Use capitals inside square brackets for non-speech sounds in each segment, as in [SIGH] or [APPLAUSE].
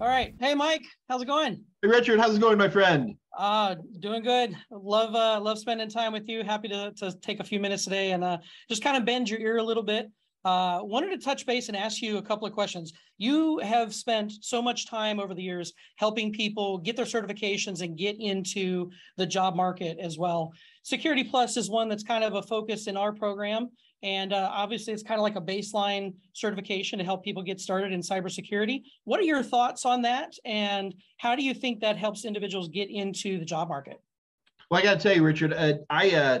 right. Hey, Mike, how's it going? Hey, Richard, how's it going, my friend? Uh, doing good. Love, uh, love spending time with you. Happy to, to take a few minutes today and uh, just kind of bend your ear a little bit. Uh, wanted to touch base and ask you a couple of questions. You have spent so much time over the years helping people get their certifications and get into the job market as well. Security Plus is one that's kind of a focus in our program. And uh, obviously, it's kind of like a baseline certification to help people get started in cybersecurity. What are your thoughts on that? And how do you think that helps individuals get into the job market? Well, I got to tell you, Richard, uh, I uh,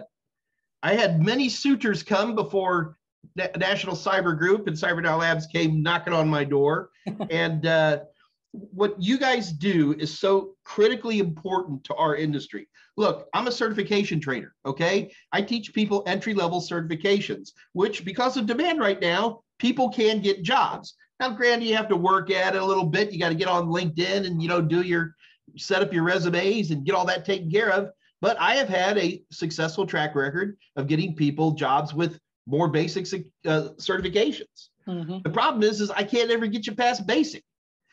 I had many suitors come before National Cyber Group and CyberNow Labs came knocking on my door, [LAUGHS] and uh, what you guys do is so critically important to our industry. Look, I'm a certification trainer, okay? I teach people entry level certifications, which because of demand right now, people can get jobs. Now, granted, you have to work at it a little bit. You got to get on LinkedIn and, you know, do your set up your resumes and get all that taken care of. But I have had a successful track record of getting people jobs with more basic uh, certifications. Mm-hmm. The problem is, is I can't ever get you past basic.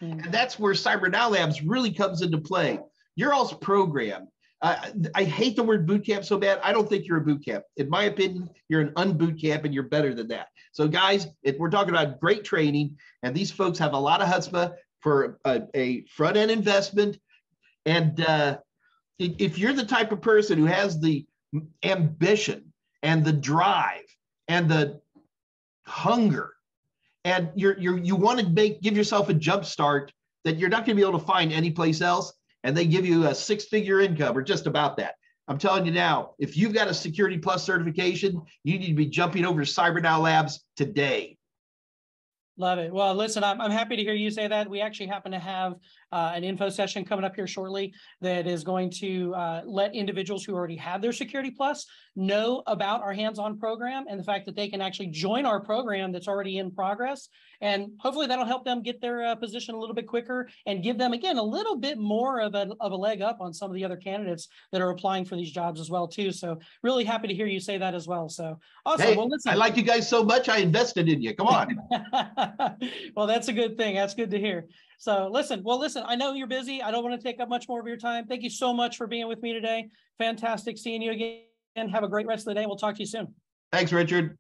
Mm-hmm. And that's where CyberNow Labs really comes into play. Your all's program. Uh, I hate the word boot camp so bad. I don't think you're a boot camp. In my opinion, you're an unboot camp and you're better than that. So, guys, if we're talking about great training, and these folks have a lot of chutzpah for a, a front end investment. And uh, if you're the type of person who has the ambition and the drive and the hunger. And you're you're you want to make give yourself a jump start that you're not going to be able to find anyplace else and they give you a six figure income or just about that. I'm telling you now if you've got a security plus certification you need to be jumping over to cybernow labs today Love it. Well, listen, I'm, I'm happy to hear you say that. We actually happen to have uh, an info session coming up here shortly that is going to uh, let individuals who already have their Security Plus know about our hands-on program and the fact that they can actually join our program that's already in progress. And hopefully that'll help them get their uh, position a little bit quicker and give them, again, a little bit more of a, of a leg up on some of the other candidates that are applying for these jobs as well, too. So really happy to hear you say that as well. So awesome. Hey, well, listen. I like you guys so much. I invested in you. Come on. [LAUGHS] [LAUGHS] well, that's a good thing. That's good to hear. So listen, well, listen, I know you're busy. I don't want to take up much more of your time. Thank you so much for being with me today. Fantastic seeing you again. And have a great rest of the day. We'll talk to you soon. Thanks, Richard.